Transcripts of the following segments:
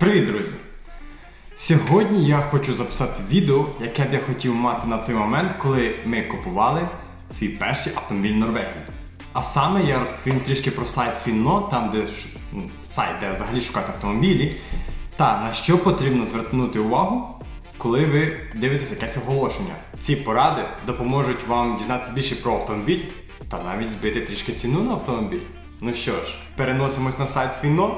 Привіт, друзі! Сьогодні я хочу записати відео, яке б я хотів мати на той момент, коли ми купували свій перший автомобіль в Норвегії. А саме я розповім трішки про сайт Finno, там де ну, сайт, де взагалі шукати автомобілі, та на що потрібно звернути увагу, коли ви дивитесь якесь оголошення. Ці поради допоможуть вам дізнатися більше про автомобіль та навіть збити трішки ціну на автомобіль. Ну що ж, переносимось на сайт Finno.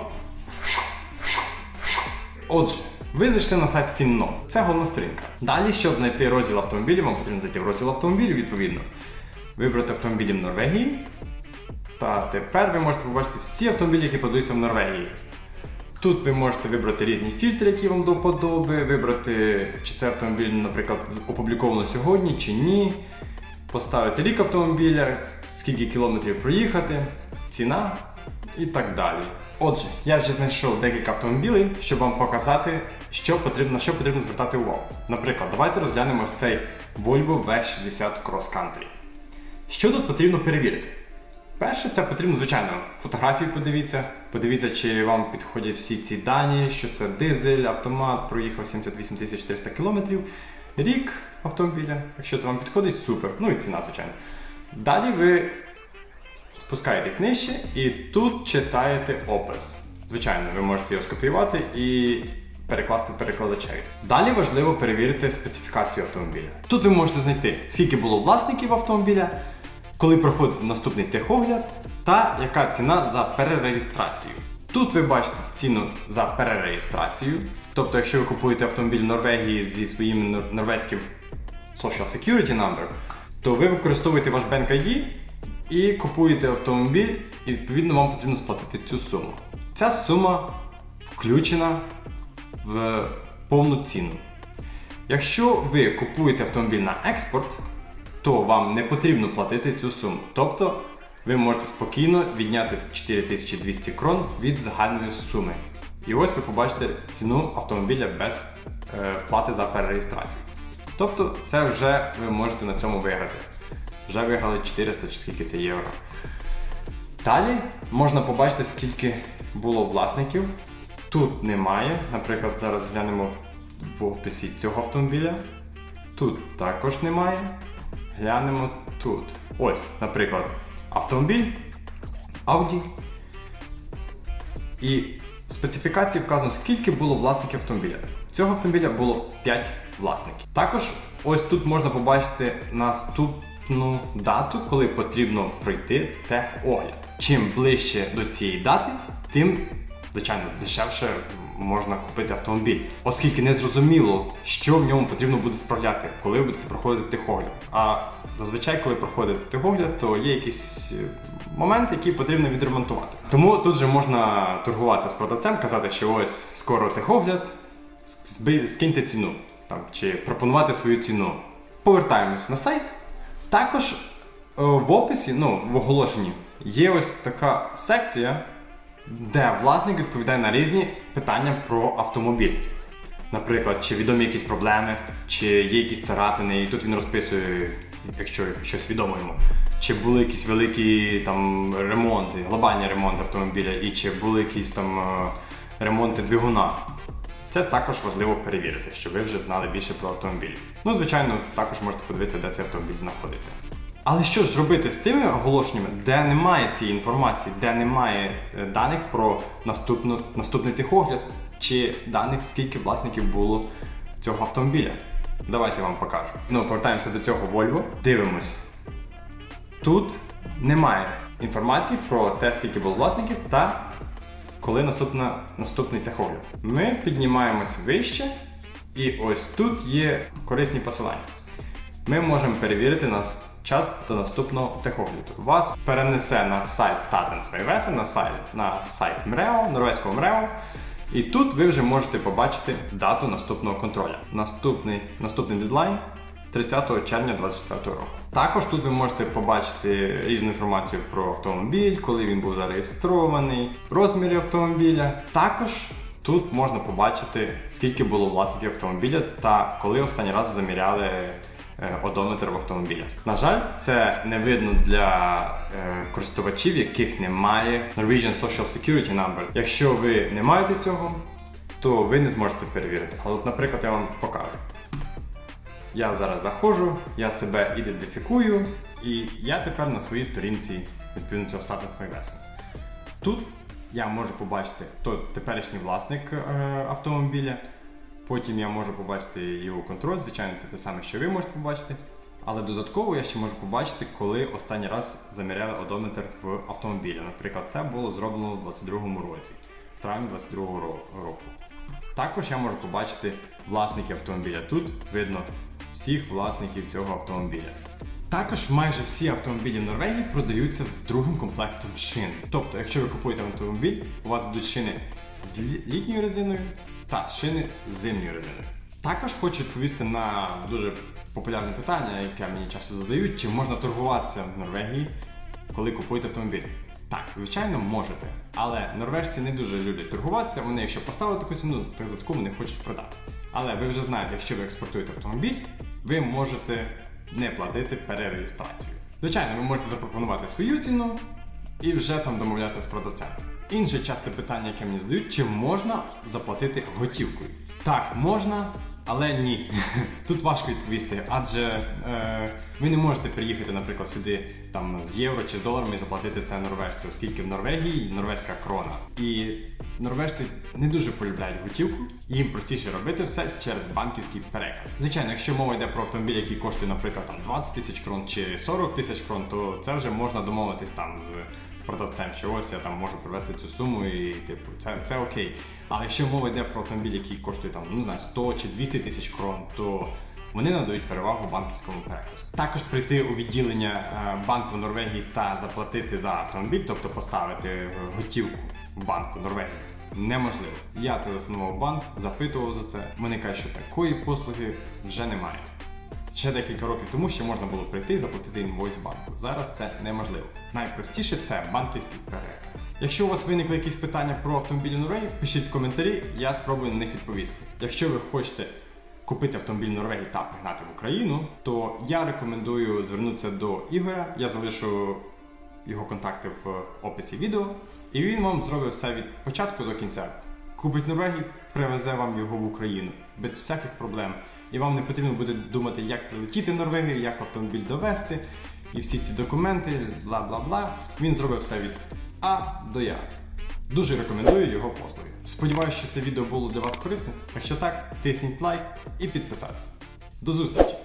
Отже, ви зайшли на сайт Finno. Це головна сторінка. Далі, щоб знайти розділ автомобілів, вам потрібно зайти в розділ автомобілів, відповідно. Вибрати автомобілі в Норвегії. Та тепер ви можете побачити всі автомобілі, які подаються в Норвегії. Тут ви можете вибрати різні фільтри, які вам до вподоби, вибрати, чи це автомобіль, наприклад, опубліковано сьогодні чи ні, поставити рік автомобіля, скільки кілометрів проїхати, ціна і так далі. Отже, я вже знайшов декілька автомобілів, щоб вам показати, що потрібно, на що потрібно звертати увагу. Наприклад, давайте розглянемо ось цей Volvo V60 Cross Country. Що тут потрібно перевірити? Перше, це потрібно, звичайно, фотографії подивіться. Подивіться, чи вам підходять всі ці дані, що це дизель, автомат, проїхав 78 400 км. Рік автомобіля. Якщо це вам підходить, супер. Ну і ціна, звичайно. Далі ви спускаєтесь нижче і тут читаєте опис. Звичайно, ви можете його скопіювати і перекласти перекладачеві. Далі важливо перевірити специфікацію автомобіля. Тут ви можете знайти, скільки було власників автомобіля, коли проходить наступний техогляд та яка ціна за перереєстрацію. Тут ви бачите ціну за перереєстрацію. Тобто, якщо ви купуєте автомобіль в Норвегії зі своїм норвезьким Social Security Number, то ви використовуєте ваш Bank ID і купуєте автомобіль, і відповідно вам потрібно сплатити цю суму. Ця сума включена в повну ціну. Якщо ви купуєте автомобіль на експорт, то вам не потрібно платити цю суму. Тобто ви можете спокійно відняти 4200 крон від загальної суми. І ось ви побачите ціну автомобіля без е, плати за перереєстрацію. Тобто це вже ви можете на цьому виграти. Вже виграли 400 чи скільки це євро. Далі можна побачити, скільки було власників. Тут немає. Наприклад, зараз глянемо в описі цього автомобіля. Тут також немає. Глянемо тут. Ось, наприклад, автомобіль Audi. І в специфікації вказано, скільки було власників автомобіля. Цього автомобіля було 5 власників. Також ось тут можна побачити наступну дату, коли потрібно пройти техогляд. Чим ближче до цієї дати, тим, звичайно, дешевше можна купити автомобіль, оскільки не зрозуміло, що в ньому потрібно буде справляти, коли ви будете проходити техогляд. А зазвичай, коли проходите техогляд, то є якісь е, моменти, які потрібно відремонтувати. Тому тут же можна торгуватися з продавцем, казати, що ось скоро техогляд, скиньте ціну там, чи пропонувати свою ціну. Повертаємось на сайт. Також е, в описі, ну, в оголошенні, є ось така секція, де власник відповідає на різні питання про автомобіль. Наприклад, чи відомі якісь проблеми, чи є якісь царапини, і тут він розписує, якщо щось відомо йому. Чи були якісь великі там ремонти, глобальні ремонти автомобіля, і чи були якісь там е, ремонти двигуна. Це також важливо перевірити, щоб ви вже знали більше про автомобіль. Ну, звичайно, також можете подивитися, де цей автомобіль знаходиться. Але що ж робити з тими оголошеннями, де немає цієї інформації, де немає е, даних про наступну, наступний техогляд, чи даних, скільки власників було цього автомобіля? Давайте я вам покажу. Ну, повертаємося до цього Volvo, дивимось. Тут немає інформації про те, скільки було власників та коли наступна, наступний техогляд. Ми піднімаємось вище, і ось тут є корисні посилання. Ми можемо перевірити нас час до наступного техогляду. Вас перенесе на сайт Statens Vegvesen, на сайт, на сайт МРЕО, норвезького МРЕО. І тут ви вже можете побачити дату наступного контроля. Наступний, наступний дедлайн 30 червня 2024 року. Також тут ви можете побачити різну інформацію про автомобіль, коли він був зареєстрований, розміри автомобіля. Також тут можна побачити, скільки було власників автомобіля та коли останній раз заміряли е, одометр в автомобілях. На жаль, це не видно для е, користувачів, яких немає Norwegian Social Security Number. Якщо ви не маєте цього, то ви не зможете перевірити. Але, наприклад, я вам покажу. Я зараз заходжу, я себе ідентифікую, і я тепер на своїй сторінці відповідно цього статус Весен. Тут я можу побачити, хто теперішній власник е, автомобіля. Потім я можу побачити його контроль, звичайно, це те саме, що ви можете побачити. Але додатково я ще можу побачити, коли останній раз заміряли одометр в автомобілі. Наприклад, це було зроблено у 2022 році, в травні 2022 року. Також я можу побачити власників автомобіля. Тут видно всіх власників цього автомобіля. Також майже всі автомобілі Норвегії продаються з другим комплектом шин. Тобто, якщо ви купуєте автомобіль, у вас будуть шини з літньою резиною та шини з зимньою резиною. Також хочу відповісти на дуже популярне питання, яке мені часто задають: чи можна торгуватися в Норвегії, коли купуєте автомобіль? Так, звичайно, можете. Але норвежці не дуже люблять торгуватися. Вони, якщо поставили таку ціну, так за таку вони хочуть продати. Але ви вже знаєте, якщо ви експортуєте автомобіль, ви можете не платити перереєстрацію. Звичайно, ви можете запропонувати свою ціну і вже там домовлятися з продавцем. Інше часте питання, яке мені задають, чи можна заплатити готівкою? Так, можна, але ні. Тут важко відповісти, адже е, ви не можете приїхати, наприклад, сюди там з євро чи з доларами і заплатити це норвежцю, оскільки в Норвегії норвезька крона. І норвежці не дуже полюбляють готівку, їм простіше робити все через банківський переказ. Звичайно, якщо мова йде про автомобіль, який коштує, наприклад, там 20 тисяч крон чи 40 тисяч крон, то це вже можна домовитись там з продавцем, що ось я там можу привезти цю суму і типу це, це окей. Але якщо мова йде про автомобіль, який коштує там, ну знаю, 100 чи 200 тисяч крон, то вони надають перевагу банківському переказу. Також прийти у відділення е, банку Норвегії та заплатити за автомобіль, тобто поставити готівку в банку Норвегії. Неможливо. Я телефонував банк, запитував за це. Вони кажуть, що такої послуги вже немає. Ще декілька років тому ще можна було прийти і заплатити інвойс банку. Зараз це неможливо. Найпростіше це банківський переказ. Якщо у вас виникли якісь питання про автомобілі Норвегії, пишіть в коментарі, я спробую на них відповісти. Якщо ви хочете купити автомобіль Норвегії та пригнати в Україну, то я рекомендую звернутися до Ігоря. Я залишу його контакти в описі відео, і він вам зробить все від початку до кінця. Купить Норвегії, привезе вам його в Україну без всяких проблем. І вам не потрібно буде думати, як прилетіти в Норвегію, як автомобіль довести, і всі ці документи, бла бла бла. Він зробив все від А до Я. Дуже рекомендую його послуги. Сподіваюся, що це відео було для вас корисним. Якщо так, тисніть лайк і підписатись. До зустрічі!